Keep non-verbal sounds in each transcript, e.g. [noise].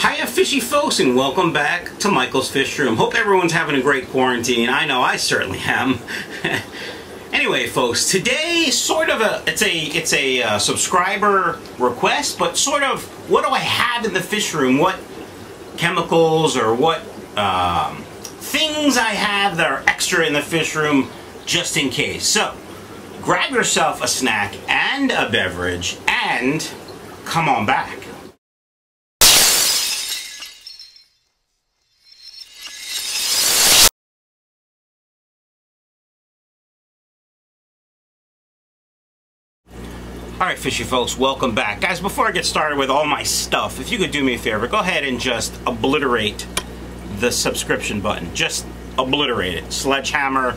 Hiya fishy folks and welcome back to Michael's Fish Room. Hope everyone's having a great quarantine. I know I certainly am. [laughs] anyway folks, today sort of a it's a it's a uh, subscriber request, but sort of what do I have in the fish room? What chemicals or what um, things I have that are extra in the fish room just in case. So, grab yourself a snack and a beverage and come on back. Alright fishy folks, welcome back. Guys, before I get started with all my stuff, if you could do me a favor, go ahead and just obliterate the subscription button. Just obliterate it. Sledgehammer,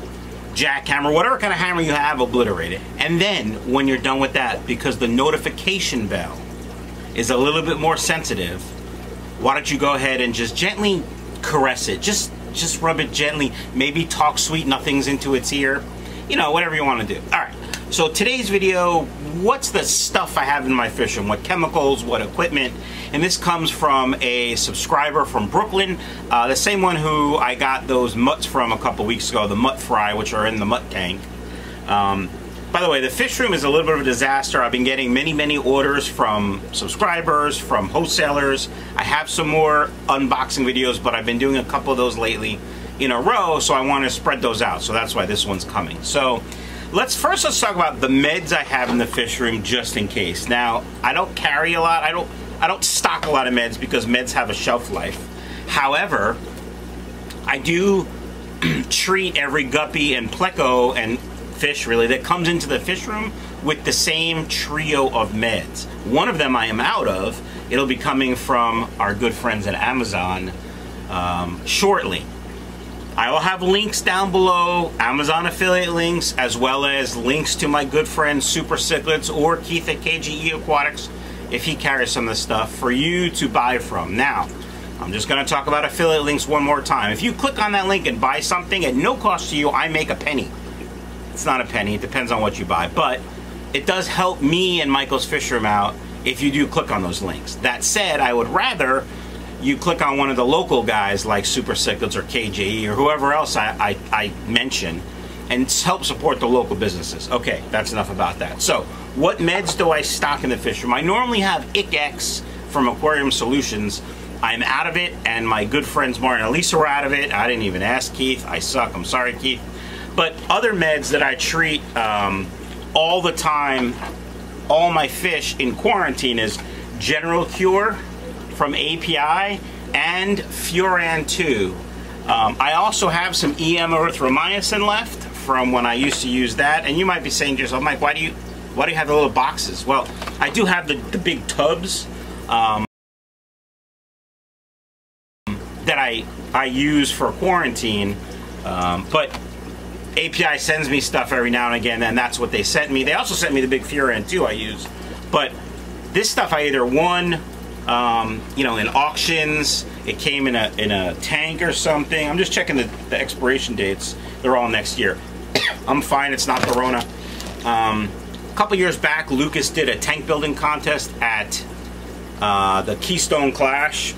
jackhammer, whatever kind of hammer you have, obliterate it. And then, when you're done with that, because the notification bell is a little bit more sensitive, why don't you go ahead and just gently caress it. Just just rub it gently. Maybe talk sweet nothings into its ear. You know, whatever you want to do. Alright. So today's video, what's the stuff I have in my fish fishing? What chemicals, what equipment? And this comes from a subscriber from Brooklyn, uh, the same one who I got those mutts from a couple weeks ago, the mutt fry, which are in the mutt tank. Um, by the way, the fish room is a little bit of a disaster. I've been getting many, many orders from subscribers, from wholesalers. I have some more unboxing videos, but I've been doing a couple of those lately in a row, so I want to spread those out. So that's why this one's coming. So Let's first let's talk about the meds I have in the fish room just in case. Now, I don't carry a lot. I don't I don't stock a lot of meds because meds have a shelf life. However, I do [clears throat] treat every guppy and pleco and fish really that comes into the fish room with the same trio of meds. One of them I am out of. It'll be coming from our good friends at Amazon um, shortly. I will have links down below, Amazon affiliate links, as well as links to my good friend Super Cichlids or Keith at KJE Aquatics if he carries some of the stuff for you to buy from. Now, I'm just going to talk about affiliate links one more time. If you click on that link and buy something at no cost to you, I make a penny. It's not a penny, it depends on what you buy, but it does help me and Michael's Fish Room out if you do click on those links. That said, I would rather you click on one of the local guys like Super Cichlids or KJE or whoever else I, I, I mention and help support the local businesses. Okay, that's enough about that. So, what meds do I stock in the fish room? I normally have Ich-X from Aquarium Solutions. I'm out of it, and my good friends Martin and Elisa were out of it. I didn't even ask Keith. I suck. I'm sorry, Keith. But other meds that I treat um, all the time, all my fish in quarantine is General Cure, from API and Furan 2. Um, I also have some EM erythromycin left from when I used to use that. And you might be saying to yourself, Mike, why do you why do you have the little boxes? Well, I do have the, the big tubs um, that I I use for quarantine, um, but API sends me stuff every now and again, and that's what they sent me. They also sent me the big Furan 2 I use, but this stuff I either won um, you know, in auctions. It came in a in a tank or something. I'm just checking the, the expiration dates. They're all next year. [coughs] I'm fine. It's not Corona. Um, a couple years back, Lucas did a tank building contest at uh, the Keystone Clash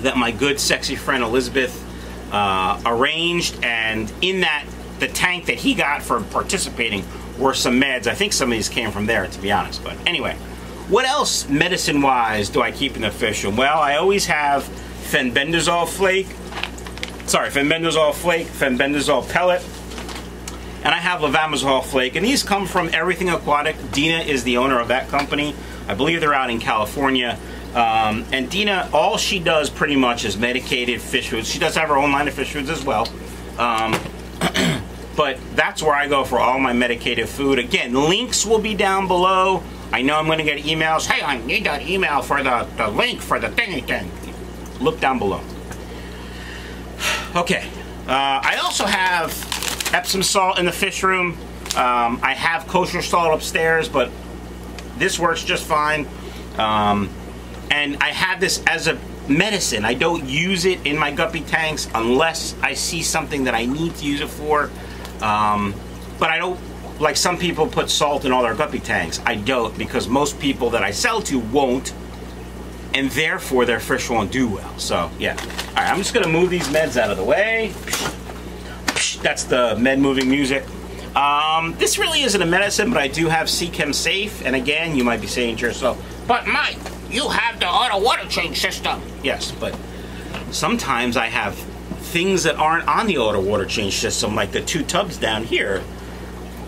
that my good, sexy friend Elizabeth uh, arranged, and in that, the tank that he got for participating were some meds. I think some of these came from there, to be honest. But anyway. What else, medicine-wise, do I keep in the fish room? Well, I always have fenbendazole flake, sorry, fenbendazole flake, fenbendazole pellet, and I have levamisole flake, and these come from Everything Aquatic. Dina is the owner of that company. I believe they're out in California. Um, and Dina, all she does pretty much is medicated fish foods. She does have her own line of fish foods as well. Um, [clears throat] but that's where I go for all my medicated food. Again, links will be down below. I know I'm going to get emails. Hey, I need that email for the, the link for the thingy thing. Look down below. [sighs] Okay. Uh, I also have Epsom salt in the fish room. Um, I have kosher salt upstairs, but this works just fine. Um, and I have this as a medicine. I don't use it in my guppy tanks unless I see something that I need to use it for. Um, but I don't like some people put salt in all their guppy tanks. I don't because most people that I sell to won't. and therefore their fish won't do well. So yeah. All right, I'm just gonna move these meds out of the way. That's the med moving music. Um, this really isn't a medicine, but I do have Seachem Safe. And again, you might be saying to yourself, but Mike, you have the auto water change system. Yes, but sometimes I have things that aren't on the auto water change system, like the two tubs down here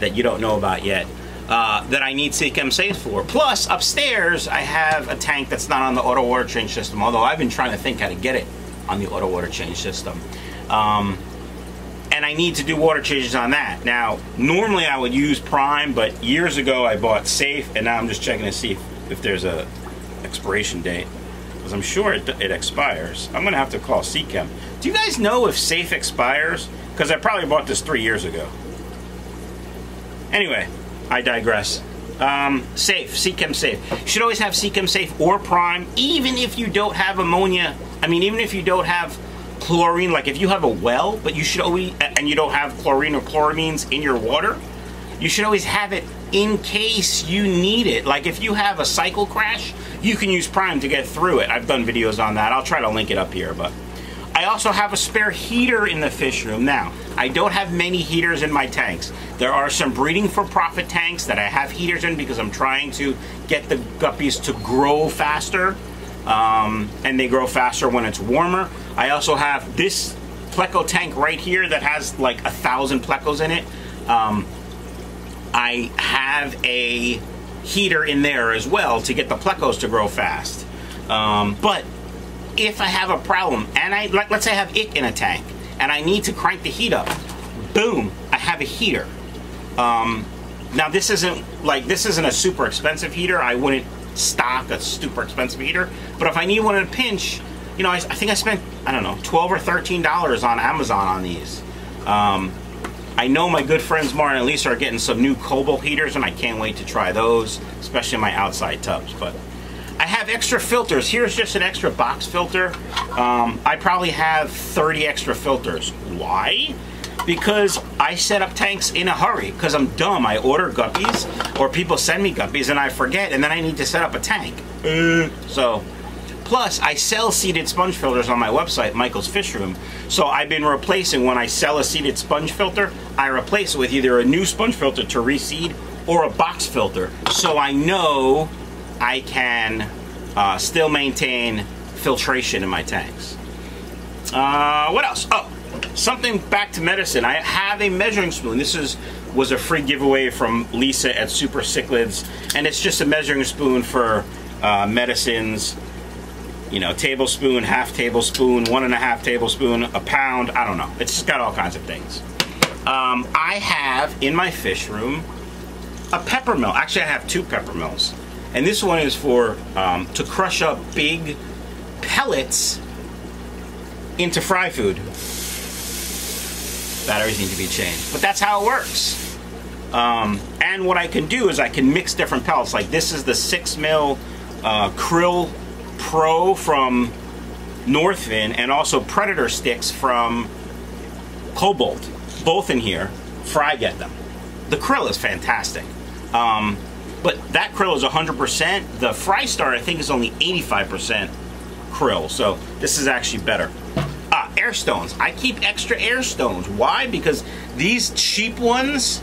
that you don't know about yet. Uh, that I need Seachem Safe for. Plus, upstairs, I have a tank that's not on the auto water change system, although I've been trying to think how to get it on the auto water change system. Um, and I need to do water changes on that. Now, normally I would use Prime, but years ago I bought Safe, and now I'm just checking to see if, if there's a expiration date, because I'm sure it, it expires. I'm gonna have to call Seachem. Do you guys know if Safe expires? Because I probably bought this three years ago. Anyway, I digress. Um, safe, Seachem Safe. You should always have Seachem Safe or Prime, even if you don't have ammonia. I mean, even if you don't have chlorine, like if you have a well, but you should always, and you don't have chlorine or chloramines in your water, you should always have it in case you need it. Like if you have a cycle crash, you can use Prime to get through it. I've done videos on that. I'll try to link it up here, but I also have a spare heater in the fish room. Now, I don't have many heaters in my tanks. There are some breeding for profit tanks that I have heaters in because I'm trying to get the guppies to grow faster. Um, and they grow faster when it's warmer. I also have this pleco tank right here that has like a thousand plecos in it. Um, I have a heater in there as well to get the plecos to grow fast. Um, but if I have a problem, and I like, let's say I have ick in a tank, and I need to crank the heat up, boom, I have a heater. Um, now this isn't like this isn't a super expensive heater. I wouldn't stock a super expensive heater, but if I need one in a pinch, you know, I, I think I spent I don't know twelve or thirteen dollars on Amazon on these. Um, I know my good friends Martin and Lisa are getting some new Cobalt heaters, and I can't wait to try those, especially in my outside tubs. But have extra filters. Here's just an extra box filter. Um, I probably have 30 extra filters. Why? Because I set up tanks in a hurry because I'm dumb. I order guppies or people send me guppies and I forget and then I need to set up a tank. Uh, so, plus I sell seeded sponge filters on my website, Michael's Fish Room. So I've been replacing, when I sell a seeded sponge filter, I replace it with either a new sponge filter to reseed or a box filter. So I know I can uh, still maintain filtration in my tanks. Uh, what else? Oh, something back to medicine. I have a measuring spoon. This is was a free giveaway from Lisa at Super Cichlids, and it's just a measuring spoon for uh, medicines. You know, tablespoon, half tablespoon, one and a half tablespoon, a pound. I don't know. It's just got all kinds of things. Um, I have in my fish room a pepper mill. Actually, I have two pepper mills. And this one is for um, to crush up big pellets into fry food. Batteries need to be changed. But that's how it works. Um, and what I can do is I can mix different pellets. Like this is the 6 mil uh, Krill Pro from Northfin and also Predator sticks from Cobalt. Both in here. Fry get them. The krill is fantastic. Um, but that krill is 100%. The fry Frystar, I think, is only 85% krill. So this is actually better. Ah, air stones. I keep extra air stones. Why? Because these cheap ones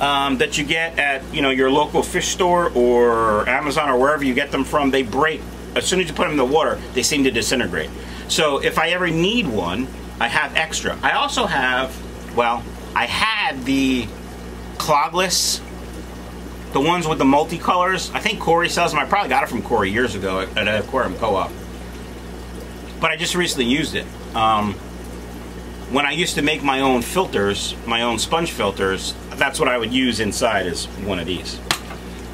um, that you get at you know your local fish store or Amazon or wherever you get them from, they break as soon as you put them in the water. They seem to disintegrate. So if I ever need one, I have extra. I also have, well, I had the clogless the ones with the multicolors, I think Cory sells them. I probably got it from Cory years ago at, Aquarium Co-op. But I just recently used it. Um, when I used to make my own filters, my own sponge filters, that's what I would use inside is one of these.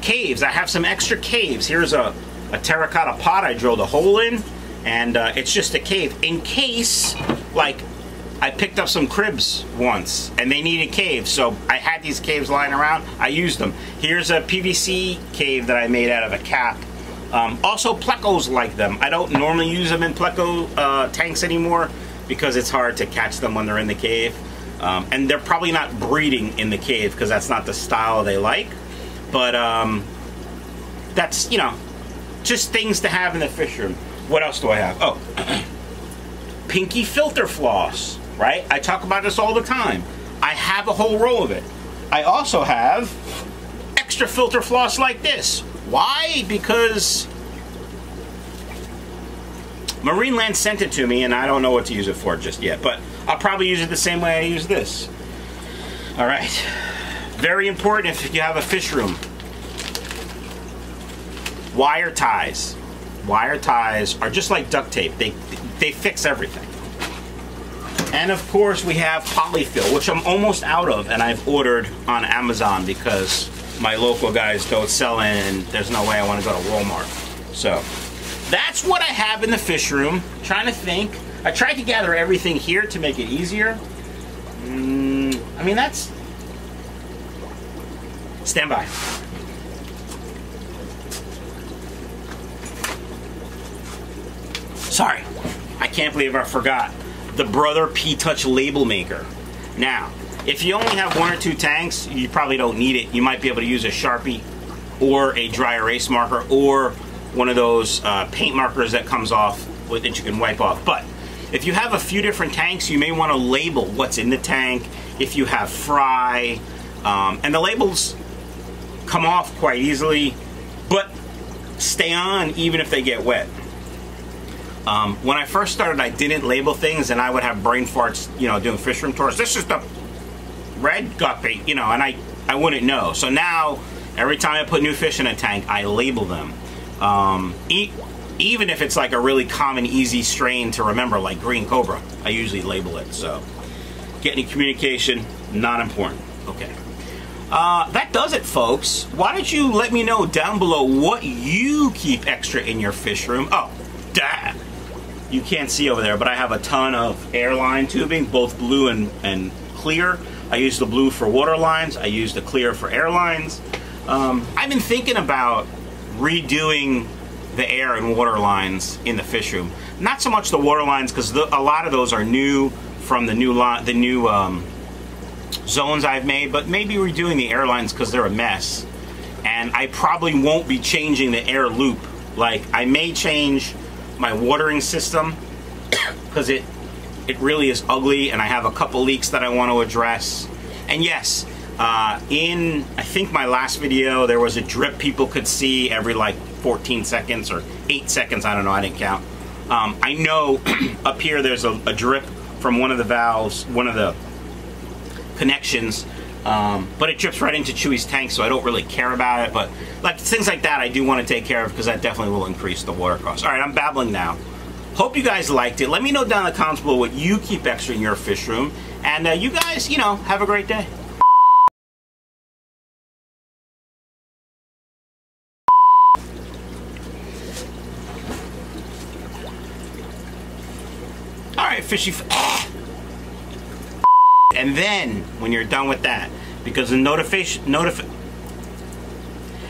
Caves, I have some extra caves. Here's a, a terracotta pot I drilled a hole in, and uh, it's just a cave. In case, like, I picked up some kribs once and they needed caves, so I had these caves lying around. I used them. Here's a PVC cave that I made out of a cap. Um, also, plecos like them. I don't normally use them in pleco uh, tanks anymore because it's hard to catch them when they're in the cave. Um, and they're probably not breeding in the cave because that's not the style they like. But um, that's, you know, just things to have in the fish room. what else do I have? Oh, [clears throat] Pinky filter floss, right? I talk about this all the time. I have a whole roll of it. I also have extra filter floss like this. Why? Because Marineland sent it to me and I don't know what to use it for just yet, but I'll probably use it the same way I use this. All right. Very important if you have a fish room. Wire ties. Wire ties are just like duct tape. They they fix everything. And of course we have polyfill, which I'm almost out of and I've ordered on Amazon because my local guys don't sell it and there's no way I want to go to Walmart. So that's what I have in the fish room. trying to think. I tried to gather everything here to make it easier. Mm, I mean, that's... Stand by. Sorry. I can't believe I forgot. The Brother P-Touch label maker. Now, if you only have one or two tanks, you probably don't need it. You might be able to use a Sharpie or a dry erase marker or one of those uh, paint markers that comes off with that you can wipe off. But if you have a few different tanks, you may want to label what's in the tank. If you have fry, um, and the labels come off quite easily, but stay on even if they get wet. Um, when I first started, I didn't label things, and I would have brain farts, you know, doing fish room tours. This is the red guppy, you know, and I, I wouldn't know. So now, every time I put new fish in a tank, I label them. Um, e even if it's like a really common, easy strain to remember, like green cobra, I usually label it. So, getting communication, not important. Okay. Uh, that does it, folks. Why don't you let me know down below what you keep extra in your fish room? Oh, dad. You can't see over there, but I have a ton of airline tubing, both blue and, and clear. I use the blue for water lines. I use the clear for airlines. Um, I've been thinking about redoing the air and water lines in the fish room. Not so much the water lines because a lot of those are new from the new the new um, zones I've made, but maybe redoing the airlines because they're a mess. And I probably won't be changing the air loop. Like I may change my watering system because it it really is ugly, and I have a couple leaks that I want to address. And yes, uh, in, I think my last video, there was a drip people could see every like 14 seconds or 8 seconds, I don't know, I didn't count. Um, I know [clears throat] up here there's a, a, drip from one of the valves, one of the connections, um, but it drips right into Chewy's tank, so I don't really care about it. But like things like that, I do want to take care of because that definitely will increase the water cost. All right, I'm babbling now. Hope you guys liked it. Let me know down in the comments below what you keep extra in your fish room. And uh, you guys, you know, have a great day. All right, fishy. And then when you're done with that, because the notification notif